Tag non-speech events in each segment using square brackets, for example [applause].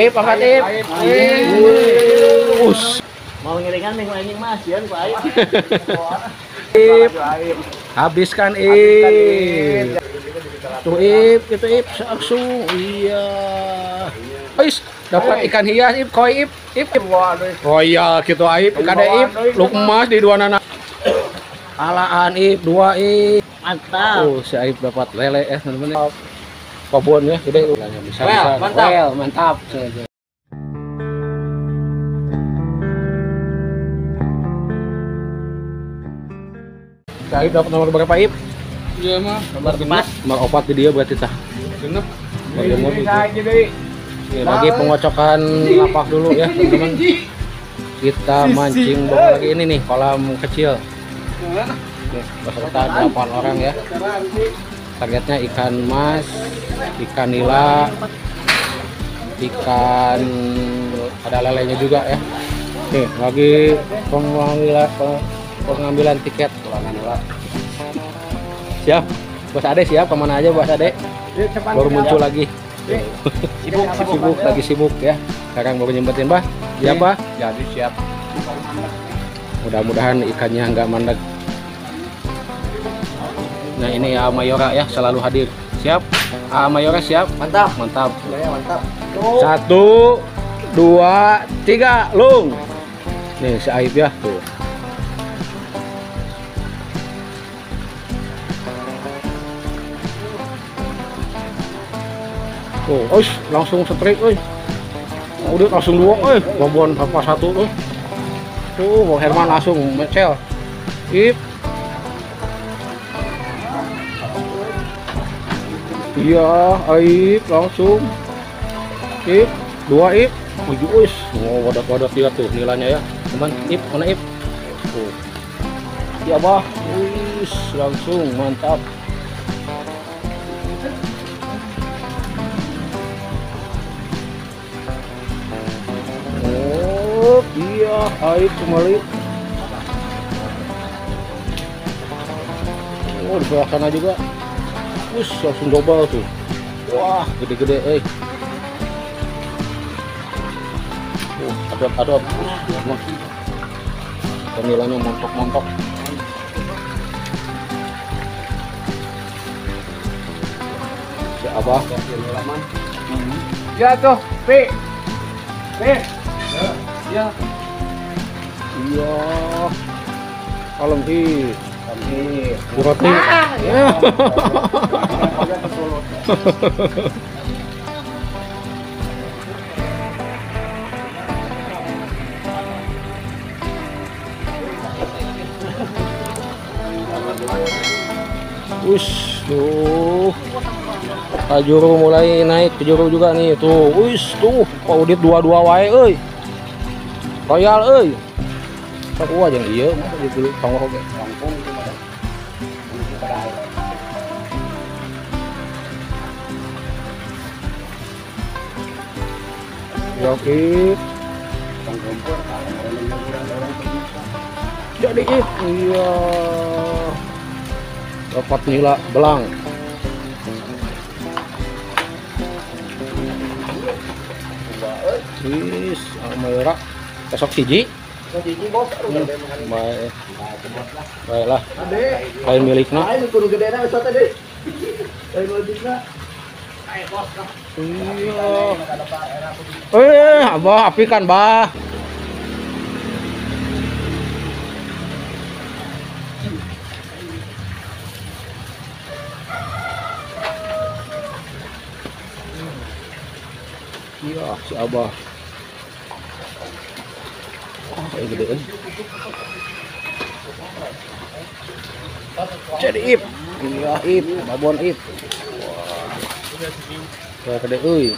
Ip, angkat Ip. Us. Mau ngiringan minggu ini mas, ya Pak Aib. Ip. Habiskan Ip. Tuh Ip, itu Ip langsung. Iya. Ais, dapat ikan hias Ip, koi Ip. Ip. Oh iya, gitu Ip. Kada Ip, lukmas di dua nana. Alaan Ip, dua Ip. Mantap. Oh, si Aib dapat lele eh teman-teman. Kebun ya, gede. Bisa, Well, bisa. mantap. Well, mantap. Si Aib dapat nomor berapa Aib? Iya mah. Nomor empat. Nomor opat di dia berarti tah. Genep. Bagi nomor. Ya, lagi pengocokan lapak dulu ya teman-teman. Kita mancing bawah lagi ini nih kolam kecil. Beserta 8 orang ya. Targetnya ikan mas, ikan nila, ikan ada lelenya juga ya. Nih lagi pengambilan pengambilan tiket nila. Siap, bos Ade siap ke mana aja bos Ade? Baru muncul lagi. Sibuk, sibuk. Sibuk lagi sibuk ya. Sekarang baru nyempetin bah. Siap bah? Jadi siap. Mudah-mudahan ikannya nggak mandek. Nah ini ya Mayora ya selalu hadir. Siap? Ah Mayora siap? Mantap. Mantap. Ya, mantap. Satu, dua, tiga, lung. Nih si Aib ya tuh. Tuh, ois, langsung strike, oi. Udah langsung dua, oi. Bobon apa satu tuh. Tuh, Bang Herman langsung mecel. Ip. Iya, Aib langsung. Ip, dua ip, tujuh us. Oh, wadah-wadah lihat tuh nilainya ya. Teman, ip, mana ip? Tuh. Ya bah, wis langsung mantap. Oh, iya, aib kembali. Oh, di sana juga. Wis langsung double tuh. Wah, gede-gede, eh. Uh, adot, adot. Penilainya montok-montok. Siapa? Ya tuh, P. P. Ya. Iya. Kalem sih. Bu roti. Ya. [laughs] Wis, tuh. Kajuru mulai naik, kejuru juga nih. Tuh, wis, tuh. Pak dua-dua wae euy. Royal euy. Tak gua jeung ieu mah di dulu tonggo oge. Langsung Yoki. Jadi iya. Dapat nila belang. Wis, Amira. Besok siji. Jadi bos. Baik. Baiklah. Kain milikna. Ayo kudu gede na wisata deh. Ayo logiknya. Iya. Eh, abah api kan, bah. Iya, si abah. Oh, kayak gede eh. Jadi ip. Iya, ip, babon ip. Wah. Gede euy.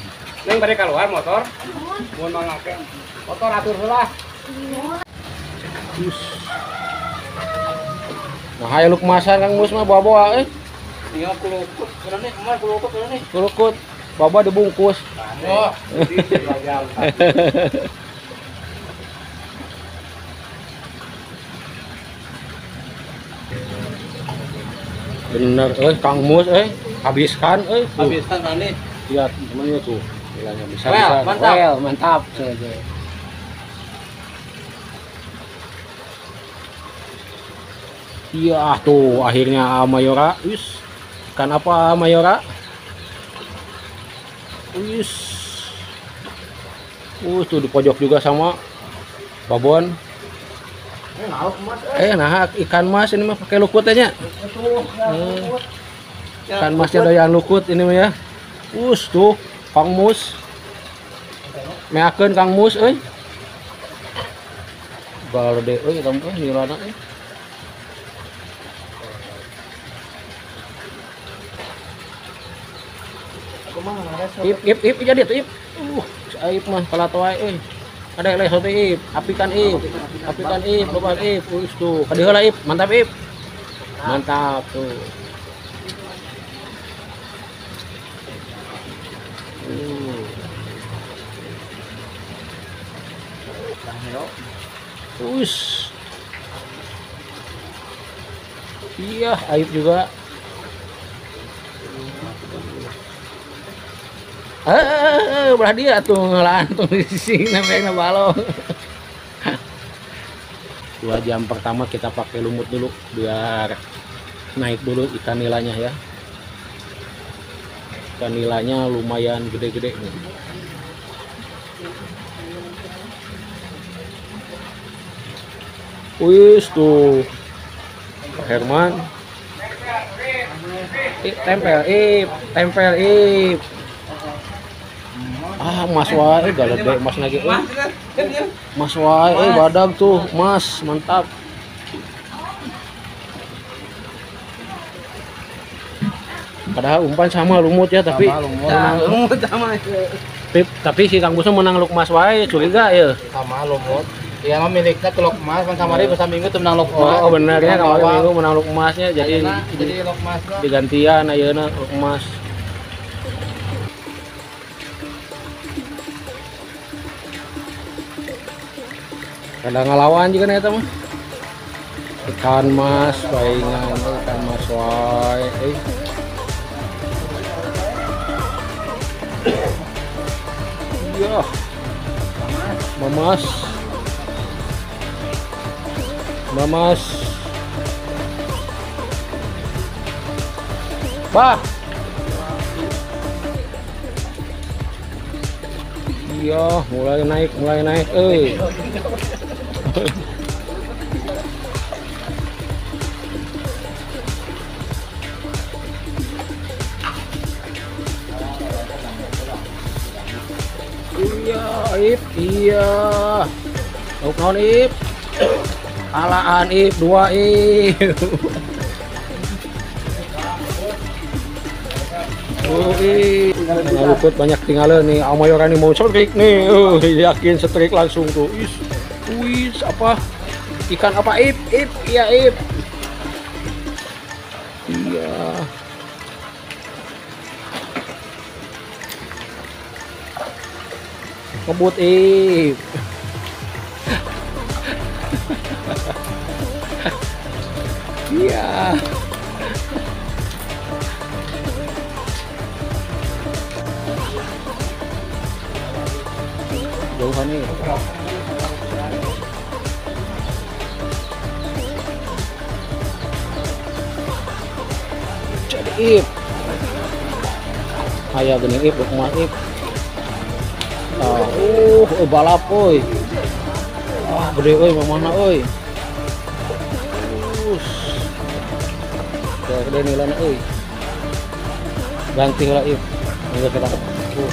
Neng bade keluar motor. Mun mangake. Motor atur heula. Us. Nah, hayo lu kemasan Kang Mus mah bawa-bawa eh. Iya kulukut. Kana nih, kemar kulukut nih. Kulukut. Bawa dibungkus. Oh. Bener eh Kang Mus eh habiskan eh. Tuh, kana nih. Lihat temennya tuh. nilainya bisa Well, bisa. mantap. well mantap saja iya tuh akhirnya Mayora. Wis. Kan apa Mayora? Wis. Uh tuh di pojok juga sama babon. Eh, eh nah ikan mas. Ini mah pakai lukut aja. Eh, ikan masnya doyan lukut ini ya us tuh kang mus. Meakeun kang mus euy. Euy nilana euy Aku mah nggak ip ip ip jadi tuh ip. Uh ip mah palato wae euy. Ada le sote ip. Apikan ip. Apikan ip beban ip. Us tuh. Kadieu lah ip. Mantap ip. Mantap tuh Us. Iya, aib juga. Eh, eh, eh, belah dia tuh ngelahan tuh [laughs] di sini namanya balo. Dua jam pertama kita pakai lumut dulu biar naik dulu ikan nilainya ya. Ikan nilainya lumayan gede-gede nih. Wis tuh Pak Herman. Ih, tempel, ip, tempel, ip. Ah, mas wae galedek mas lagi. Eh. Mas wae eh badag tuh, mas, mantap. Padahal umpan sama lumut ya, tapi menang- lumut sama tapi, tapi si Kang Busnya menang luk mas wae, curiga ya. sama lumut ya mah miliknya telok emas kan kamari pas minggu tuh menang lok emas Oh, benernya kemarin awal. minggu menang luk emasnya jadi Ayeuna jadi lok emas lah. digantian ayeuna luk emas. Kadang ngelawan juga nih eta mah. Ikan mas, palingan ikan mas wae. Eh. Iya. Mamas. Mamas. Bah. Iya, mulai naik, mulai naik. Eh. Iya, Ip, iya. Lauk naon Ip? Alaan Ip, dua Ip. Oh, Ip. Nggak luput banyak tinggalan nih. Amayora nih mau setrik nih. Oh, yakin setrik langsung tuh. Is, wis apa? Ikan apa Ip? Ip, iya Ip. Iya. Ngebut Ip. Iya. Jauhan nih. Jadi Ip. Ayah gini Ip, rumah Ip. Ah, uh, uh, balap oi. Wah, gede oi, mana oi. Gede gede nilainya oi. Ganti lah Ip. Enggak kita. Uh.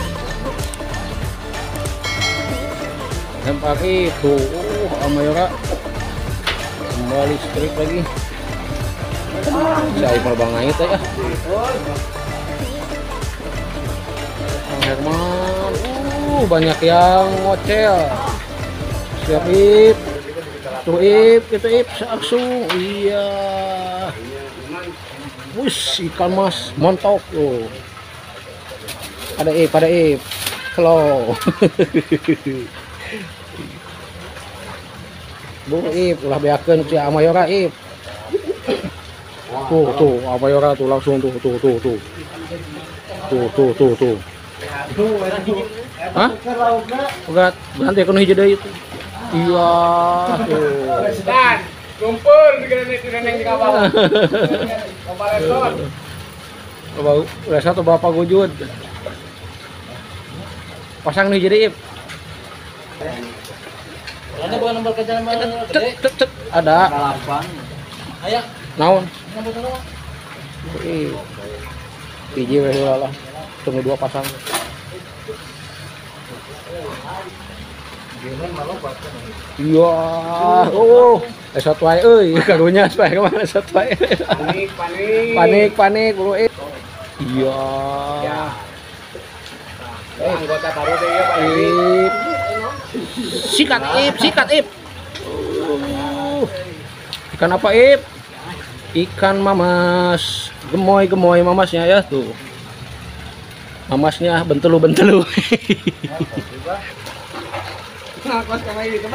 Lempar itu, uh, Amayora kembali strik lagi. Saya mau bangait ya. Bang Herman, uh, banyak yang ngocel. Siap Ip. Tuh Ip, itu Ip, saksu. Iya. Wus, ikan mas, montok tuh. Ada Ip, ada Ip. Slow. [laughs] Bu Ip, ulah beakeun si Amayora Ip. Tuh, tuh, Amayora tuh langsung tuh, tuh, tuh, tuh. Tuh, tuh, tuh, tuh. Hah? Ugat, berhenti kuno hijau itu. Iya, tuh. Kumpul di gini di kapal. Kapal resort. Rasa tuh bapak gujud. Pasang nih jadi Ip. Ada bukan nomor. Ada. Ayo. Naon? Nomor nomor. Ih. Lah. Tunggu dua pasang. Iya, oh, satu wae euy, [laughs] karunya supaya ke mana satu wae. Panik, panik. Panik, panik, bro. Eh. Iya. Eh, anggota baru deh ya, Pak. Ip. Sikat ip, sikat ip. Uh. Ikan apa ip? Ikan mamas. Gemoy gemoy mamasnya ya tuh. Mamasnya bentelu bentelu.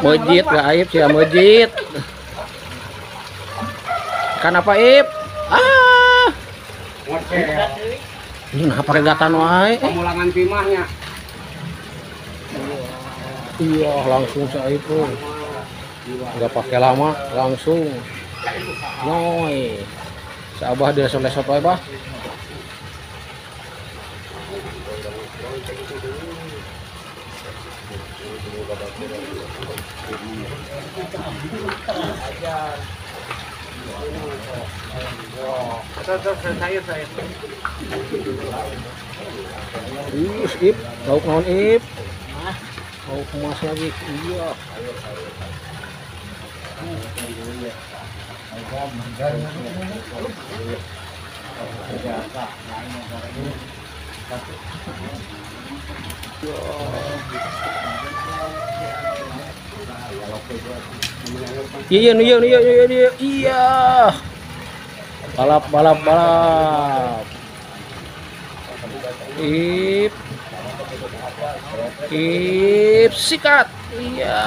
Mojit gak aib sih ya mojit. Ikan apa ip? Ah, ini nah pakai gatan wae. Pemulangan timahnya. Iya, langsung si aib tuh. Nggak pakai lama, langsung. Noy. Si Abah dia lesot wae, Bah. Ih, ip, lauk naon ip? Lauk emas lagi. Iya. Iya, iya, iya, iya, iya, iya. Balap, balap, balap. Ip. Ip sikat. Iya.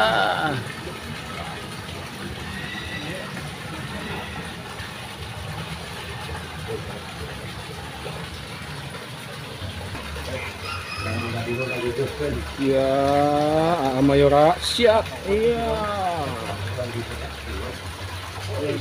Iya, Amayora siap. Iya.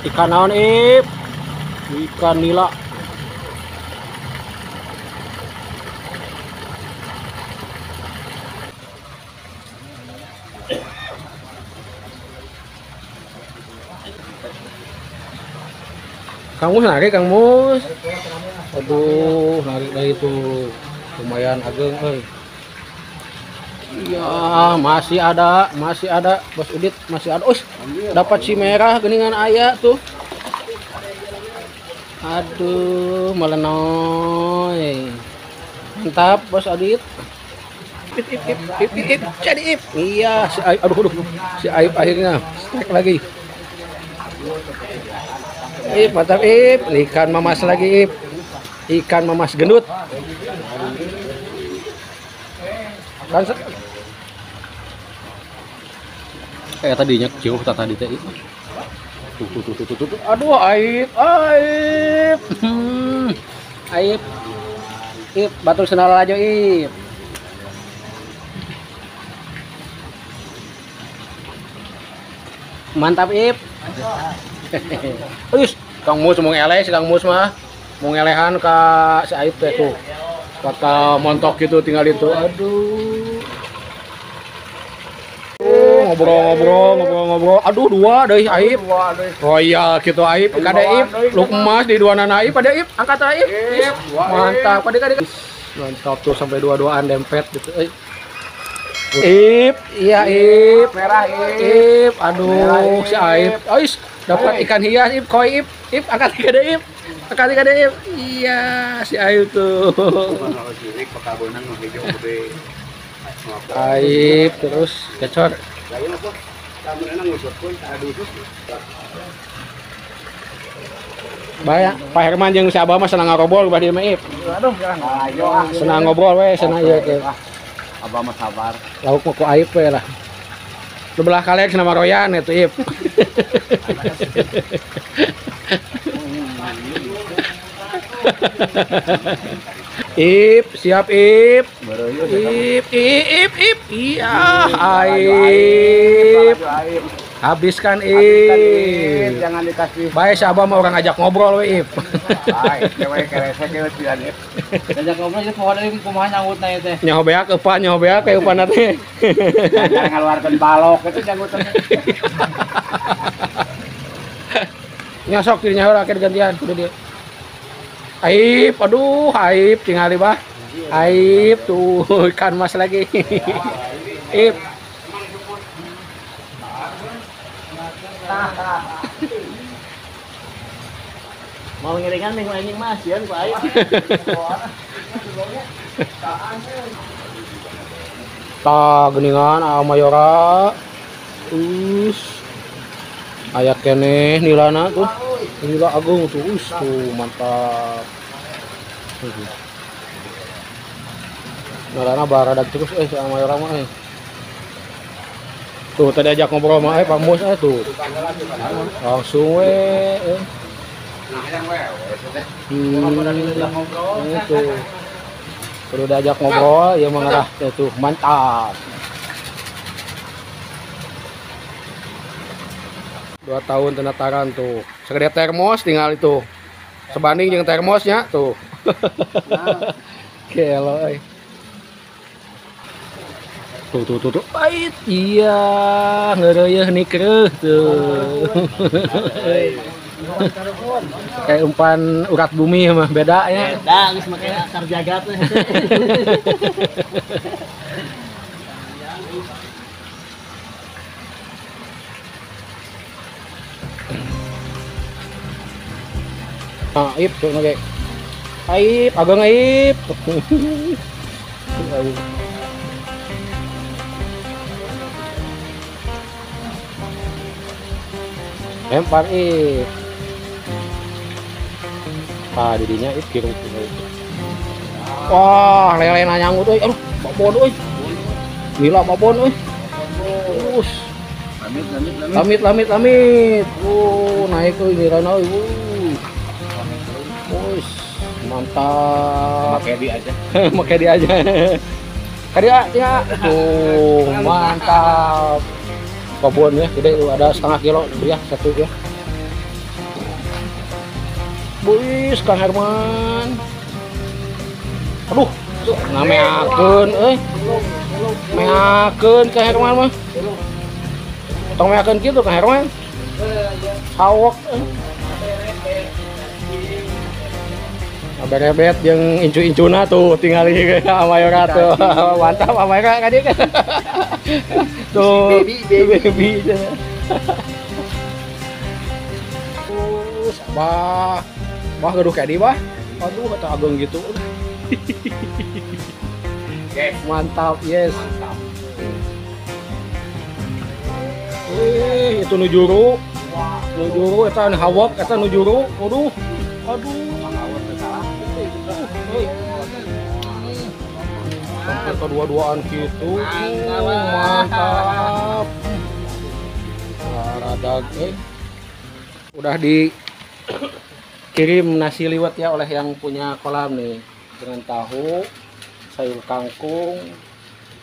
Ikan naon Ip? Ikan nila. Kang Mus narik Kang Mus. Aduh, narik dari itu lumayan ageng euy. Iya, masih ada, masih ada Bos Udit, masih ada. Us, dapat si merah geningan ayah tuh. Aduh, melenoy. Mantap, Bos Udit. Ip, ip, ip, ip, ip, ip, jadi ip. Iya, si Aib, aduh, aduh, si Aib akhirnya strike lagi. Ip, mantap Ip. Ikan mamas lagi Ip. Ikan mamas gendut. Kan Eh tadinya kecil tak tadi teh. Ip. Tuh, tuh, tuh, tuh, tuh, tuh. Aduh, Aib, Aib. [laughs] Aib. Ip, batul senal aja Ip. Mantap Ip. Wis, [laughs] Kang Mus mau ngeleh Kang Mus mah. Mau ngelehan ke si Aib teh tuh. Kata montok gitu tinggal itu. Aduh. Oh, ngobrol-ngobrol, ngobrol-ngobrol. Aduh, dua dari Aib. Royal gitu Aib. Kada Aib, lu emas di dua nana Aib, pada Aib, angkat Aib. Mantap, pada kada. Mantap tuh sampai dua-duaan dempet gitu. Eh. Ip, iya Ip, Merah, Ip. Aduh si Aib, Ois dapat ikan hias Ip, koi Ip, Ip angkat ikan Ip, Kali kali Ip. Iya, si Ayu tuh. Aib terus kecor. Lain apa? Kamu enak ngusut pun ada usus. Banyak Pak Herman jeung si Abah mah senang ngarobol bah dieu mah. Aduh. Ayo ah. Senang ngobrol we, senang ieu ke. Abah mah sabar. Lauk mah ku Aib we lah. Lu belah kalian sama Royan itu Ip. [laughs] [laughs] Ip, siap Ip. Yuk. Ip, Ip, Ip, Iya, Aib. Habiskan Ip. Ip. Jangan dikasih. Baik si Abah mah orang ngajak ngobrol we Ip. Baik, cewek keut pian Ip. Kajak ngobrol itu pohon dari kumaha nyangut na teh. Nyaho beak eupan, nyaho beak ke eupan teh. Jangan ngeluarkan balok itu janggutan. Nyosok dirinya heula akhir gantian kudu dia. Aib, aduh, aib tinggal bah. Aib tuh ikan [laughs] mas lagi. [laughs] Ip. [laughs] Mau ngiringan minggu anjing mas ya ku aing. Ta geningan ah mayora. Us. Aya keneh nilana tuh. Nila agung tuh. Us tuh mantap. Tuh. Nilana baradak terus eh sama mayora mah eh. Tuh tadi ajak ngobrol mah eh Pak Mus eh tuh. Langsung we eh. Hmm, itu. Perlu diajak ngobrol, ya mengarah itu mantap. Dua tahun tenataran tuh. Segede termos tinggal itu. Sebanding dengan termosnya tuh. [laughs] Kelo, eh. Tuh, tuh, tuh, tuh. Ait, iya, ngereyeh nih kereh tuh. [laughs] Kayak umpan urat bumi mah beda ya. Dah geus make akar jagat [laughs] ip tuh nage. Aib, agak aib. Aib. Lempar ip. Ah, didinya ip kirim Wah, lele nanyanggut euy. Aduh, babon euy. Gila babon euy. Terus. Amit, amit, amit. Lamit, lamit, lamit. Uh, naik tuh nirana euy. Uh. Mantap. Pakai di aja. [laughs] Pakai dia aja. Kadia, ya. Tuh, mantap. Babon ya, gede tuh ada setengah kilo ya satu ya. Buis, Kang Herman. Aduh, ngameakeun euy. Meakeun Kang Herman mah. Tong meakeun kitu Kang Herman. Sawok euy. Berebet yang incu-incuna tuh tinggal di Amayora tuh. [laughs] Mantap Amayora kan dia. [laughs] Tuh, Baby, baby. baby. Terus, bah, bah gaduh kayak di bah. Aduh, kata agung gitu. [laughs] Yes. Mantap, yes. Mantap. Eh, itu nujuru. Nujuru, itu hawak, itu nujuru. Aduh, aduh. Sampai kedua-duaan gitu. Mantap. Radag, eh. Udah dikirim nasi liwet ya oleh yang punya kolam nih dengan tahu, sayur kangkung,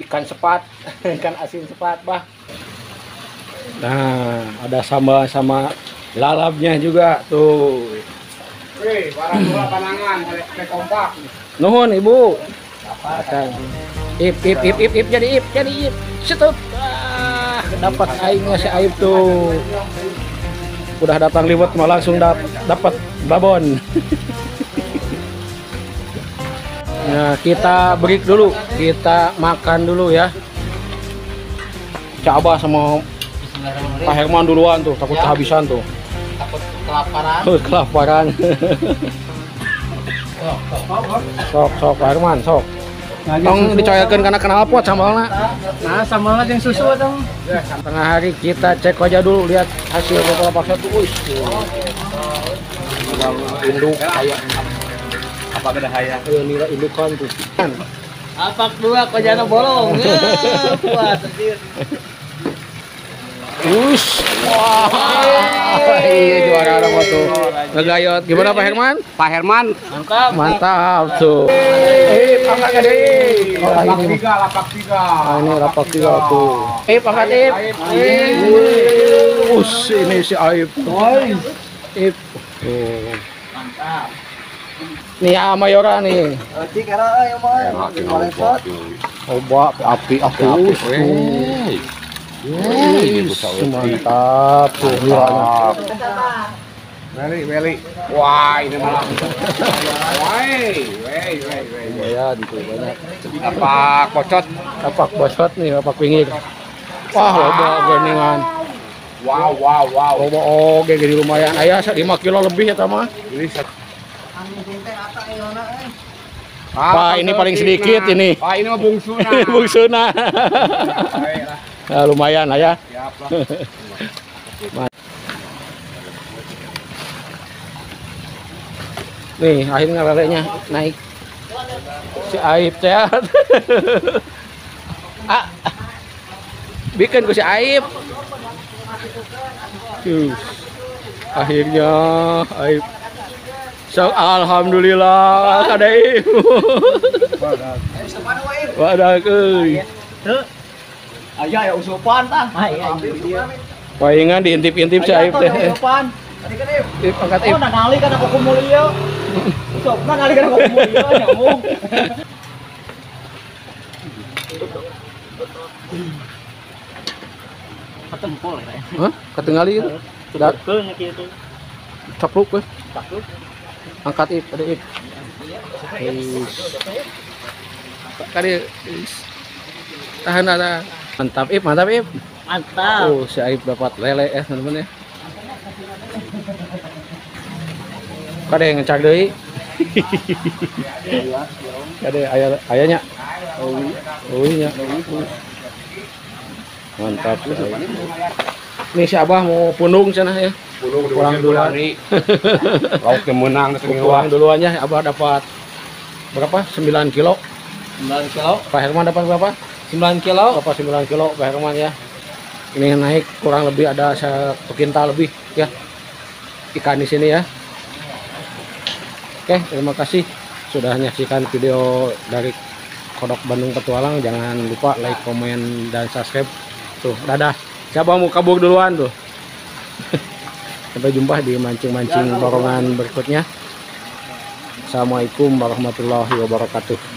ikan sepat, [laughs] ikan asin sepat, bah. Nah, ada sama sama lalapnya juga tuh. Wih, barang dua panangan, kompak. Nuhun ibu. Akan. Ip ip ip ip ip jadi ip jadi ip. Setut. Ah, dapat aingnya si Aib tuh. Udah datang liwet mau langsung dap dapat babon. [laughs] nah, kita break dulu. Kita makan dulu ya. Coba sama Pak Herman duluan tuh, takut kehabisan tuh. Takut kelaparan. Oh, kelaparan. [laughs] sok, sok, Pak Herman, sok. Tong dicoyakeun karena kenal pot sambalna. Nah, sama yang susu dong. Tengah hari kita cek aja dulu lihat hasil beberapa satu. Wih, induk kayak Apa beda hayang? ayo nilai indukan tuh. Kan, Apak dua kok jangan bolong. Ya, [laughs] kuat anjir. Us, wah, iya juara orang waktu ngegayot. Gimana Pak Herman? Pak Herman. Mantap. Mantap tuh. Eh, pangkat gede. Oh, Lapak ini. tiga, lapak tiga. Ah, ini rapak tiga tuh. Eh, pangkat Ip. Us, ini si Aib. Ip. Tuh. Mantap. Nih ah, Mayora nih. Oci kara ayo mah. Pot. Coba api api Wis, Mantap tuh hiranya. Meli, Meli. Wah, ini malah. Woi, woi, woi, woi. Lumayan tuh banyak. Apa kocot? Kapak basot nih, kapak pinggir. Wah, loba geningan. Wow, wow, wow. Loba oge gede lumayan. Aya 5 kilo lebih ya mah. Ini satu. Pak, ini paling sedikit ini. Pak, ini mah bungsu nah. [laughs] Bungsuna. Nah, lumayan lah ya. siap lah. [laughs] Nih, akhirnya lelenya naik. Si Aib sehat. [laughs] ah. Bikin ku si Aib. Tuh. Akhirnya Aib. So, alhamdulillah kada Aib. Wadah euy. Tuh. Ayo ya usupan tah. Ayo. Palingan diintip-intip si Aib teh. Usupan. Aib angkat Aib. Oh, nangali kan aku kumulio. Usop nangali kan aku kumulio nyamuk. Ketempol ya. Hah? Ketinggali gitu. Sudah Ke gitu. capluk weh. Takut. angkat ip ada ip Is. kali tahan ada mantap ip mantap ip. Mantap. oh si Aib dapat lele ya teman-teman ya. Kade yang ngecak deui [laughs] kade ayah ayahnya? Oh iya mantap Aib. ini si Abah mau pundung sana ya. Pulang [laughs] Pulang dulu hari. Lauk menang pulang duluan ya Abah dapat berapa? 9 kilo. 9 kilo. Pak Herman dapat berapa 9 kilo. berapa 9 kilo Pak Herman ya. Ini naik kurang lebih ada satu kintal lebih ya. Ikan di sini ya. Oke terima kasih sudah menyaksikan video dari Kodok Bandung Petualang. Jangan lupa like komen dan subscribe. Tuh dadah. Siapa mau kabur duluan tuh? [laughs] Sampai jumpa di mancing-mancing borongan berikutnya. Assalamualaikum warahmatullahi wabarakatuh